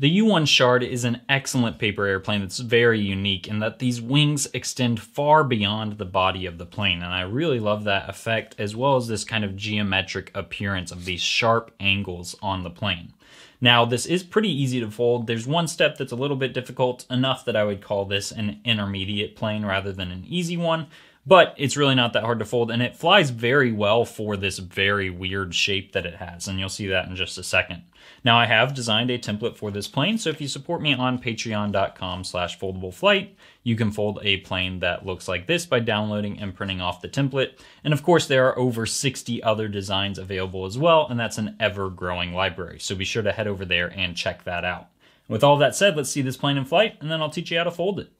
The U1 Shard is an excellent paper airplane that's very unique in that these wings extend far beyond the body of the plane, and I really love that effect as well as this kind of geometric appearance of these sharp angles on the plane. Now, this is pretty easy to fold. There's one step that's a little bit difficult, enough that I would call this an intermediate plane rather than an easy one, but it's really not that hard to fold, and it flies very well for this very weird shape that it has, and you'll see that in just a second. Now I have designed a template for this plane, so if you support me on patreon.com slash foldableflight, you can fold a plane that looks like this by downloading and printing off the template. And of course, there are over 60 other designs available as well, and that's an ever-growing library, so be sure to head over there and check that out. With all that said, let's see this plane in flight, and then I'll teach you how to fold it.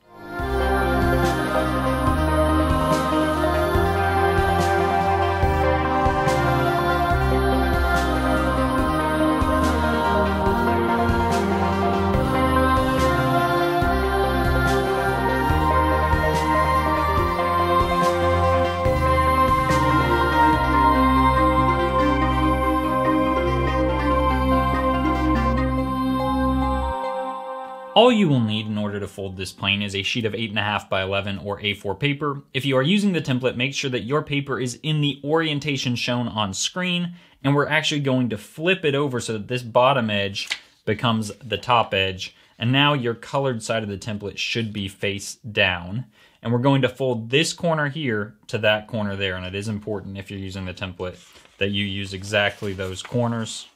All you will need in order to fold this plane is a sheet of 8.5 by 11 or A4 paper. If you are using the template, make sure that your paper is in the orientation shown on screen, and we're actually going to flip it over so that this bottom edge becomes the top edge, and now your colored side of the template should be face down. And we're going to fold this corner here to that corner there, and it is important if you're using the template that you use exactly those corners.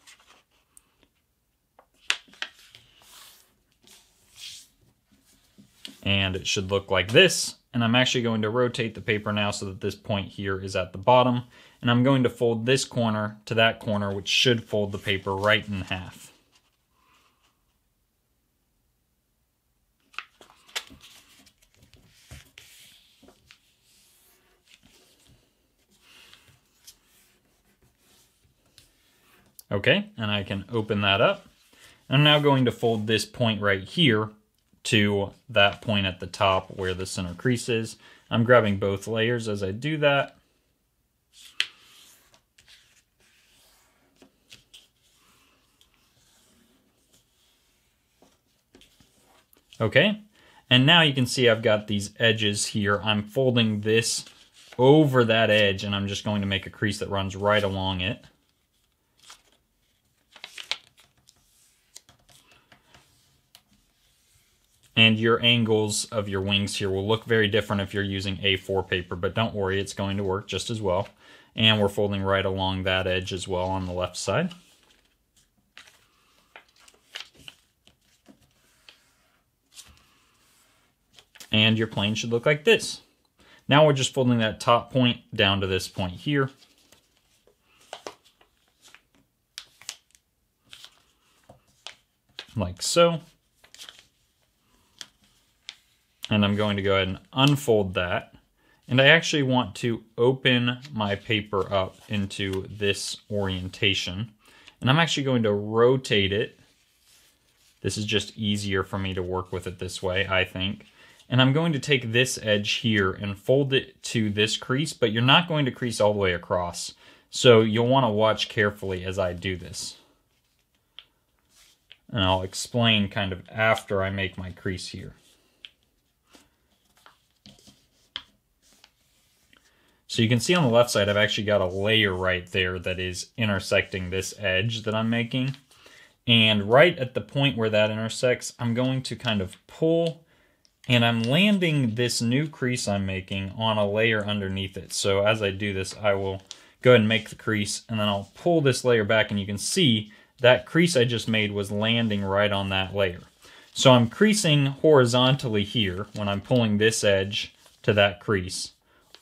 And it should look like this. And I'm actually going to rotate the paper now so that this point here is at the bottom. And I'm going to fold this corner to that corner, which should fold the paper right in half. Okay, and I can open that up. I'm now going to fold this point right here to that point at the top where the center crease is. I'm grabbing both layers as I do that. Okay, and now you can see I've got these edges here. I'm folding this over that edge and I'm just going to make a crease that runs right along it. And your angles of your wings here will look very different if you're using A4 paper, but don't worry, it's going to work just as well. And we're folding right along that edge as well on the left side. And your plane should look like this. Now we're just folding that top point down to this point here. Like so and I'm going to go ahead and unfold that. And I actually want to open my paper up into this orientation. And I'm actually going to rotate it. This is just easier for me to work with it this way, I think. And I'm going to take this edge here and fold it to this crease, but you're not going to crease all the way across. So you'll want to watch carefully as I do this. And I'll explain kind of after I make my crease here. So you can see on the left side, I've actually got a layer right there that is intersecting this edge that I'm making. And right at the point where that intersects, I'm going to kind of pull and I'm landing this new crease I'm making on a layer underneath it. So as I do this, I will go ahead and make the crease and then I'll pull this layer back and you can see that crease I just made was landing right on that layer. So I'm creasing horizontally here when I'm pulling this edge to that crease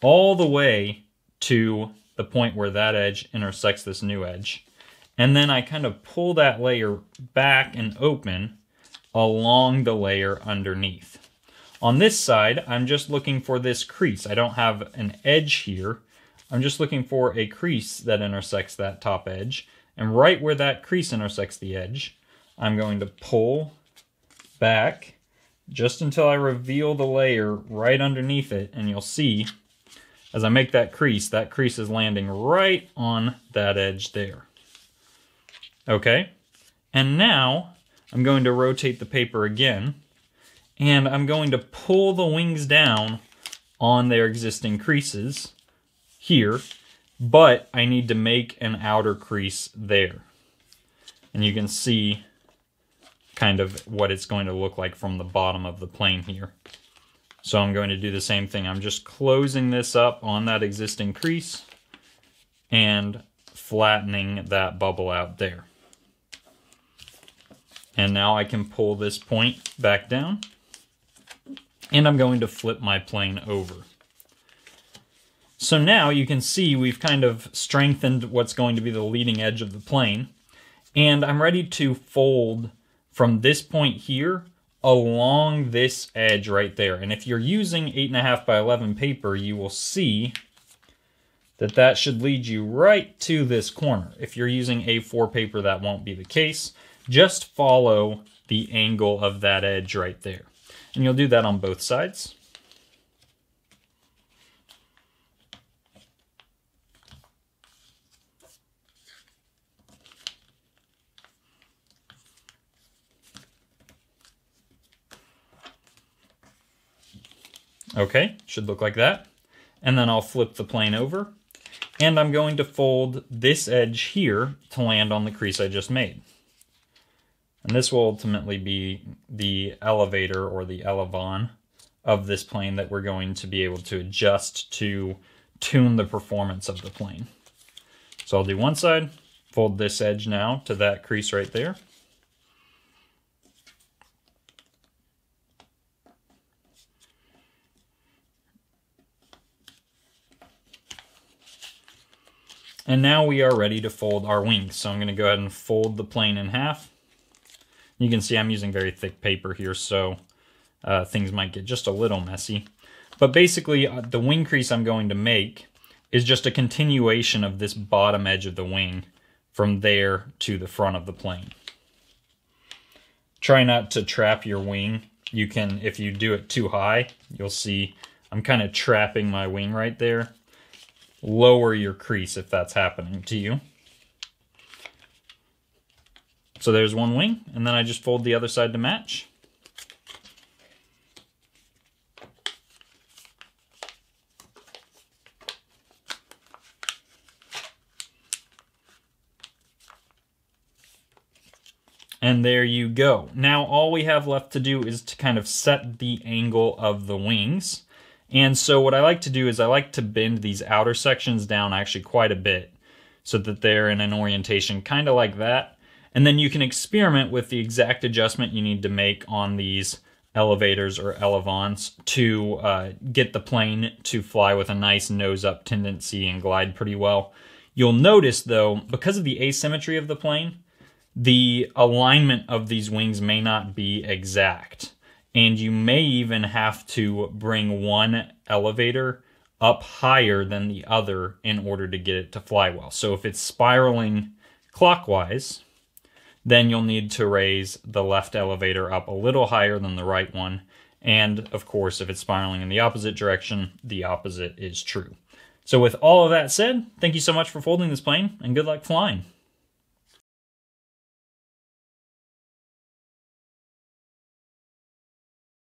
all the way to the point where that edge intersects this new edge. And then I kind of pull that layer back and open along the layer underneath. On this side, I'm just looking for this crease. I don't have an edge here. I'm just looking for a crease that intersects that top edge. And right where that crease intersects the edge, I'm going to pull back just until I reveal the layer right underneath it. And you'll see as I make that crease, that crease is landing right on that edge there. Okay, and now I'm going to rotate the paper again, and I'm going to pull the wings down on their existing creases here, but I need to make an outer crease there. And you can see kind of what it's going to look like from the bottom of the plane here. So I'm going to do the same thing. I'm just closing this up on that existing crease and flattening that bubble out there. And now I can pull this point back down and I'm going to flip my plane over. So now you can see we've kind of strengthened what's going to be the leading edge of the plane. And I'm ready to fold from this point here along this edge right there. And if you're using 8.5 by 11 paper, you will see that that should lead you right to this corner. If you're using A4 paper, that won't be the case. Just follow the angle of that edge right there. And you'll do that on both sides. Okay, should look like that. And then I'll flip the plane over. And I'm going to fold this edge here to land on the crease I just made. And this will ultimately be the elevator or the elevon of this plane that we're going to be able to adjust to tune the performance of the plane. So I'll do one side, fold this edge now to that crease right there. And now we are ready to fold our wings. So I'm going to go ahead and fold the plane in half. You can see I'm using very thick paper here, so uh, things might get just a little messy. But basically, uh, the wing crease I'm going to make is just a continuation of this bottom edge of the wing from there to the front of the plane. Try not to trap your wing. You can, if you do it too high, you'll see I'm kind of trapping my wing right there. Lower your crease if that's happening to you. So there's one wing, and then I just fold the other side to match. And there you go. Now all we have left to do is to kind of set the angle of the wings. And so what I like to do is I like to bend these outer sections down actually quite a bit so that they're in an orientation kind of like that. And then you can experiment with the exact adjustment you need to make on these elevators or elevons to uh, get the plane to fly with a nice nose up tendency and glide pretty well. You'll notice though, because of the asymmetry of the plane, the alignment of these wings may not be exact. And you may even have to bring one elevator up higher than the other in order to get it to fly well. So if it's spiraling clockwise, then you'll need to raise the left elevator up a little higher than the right one. And of course, if it's spiraling in the opposite direction, the opposite is true. So with all of that said, thank you so much for folding this plane and good luck flying.